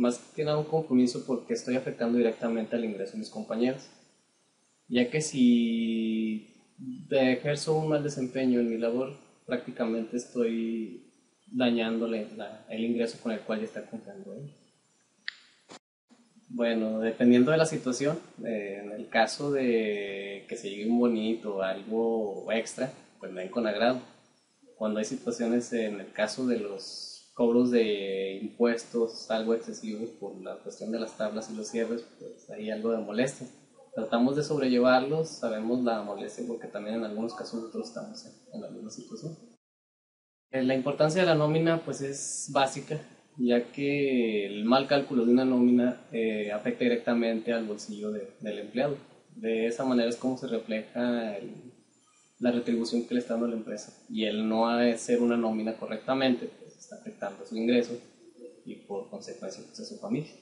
más que nada un compromiso porque estoy afectando directamente al ingreso de mis compañeros, ya que si ejerzo un mal desempeño en mi labor, prácticamente estoy dañándole el ingreso con el cual ya está contando él. Bueno, dependiendo de la situación, eh, en el caso de que se llegue un bonito o algo extra, pues ven con agrado. Cuando hay situaciones, en el caso de los cobros de impuestos algo excesivos por la cuestión de las tablas y los cierres, pues hay algo de molestia. Tratamos de sobrellevarlos, sabemos la molestia porque también en algunos casos nosotros estamos en, la misma situación. Eh, la importancia de la nómina pues es básica, ya que el mal cálculo de una nómina eh, afecta directamente al bolsillo del empleado. De esa manera es como se refleja la retribución que le está dando la empresa. Y el no hacer una nómina correctamente, afectando su ingreso y por consecuencia pues, a su familia.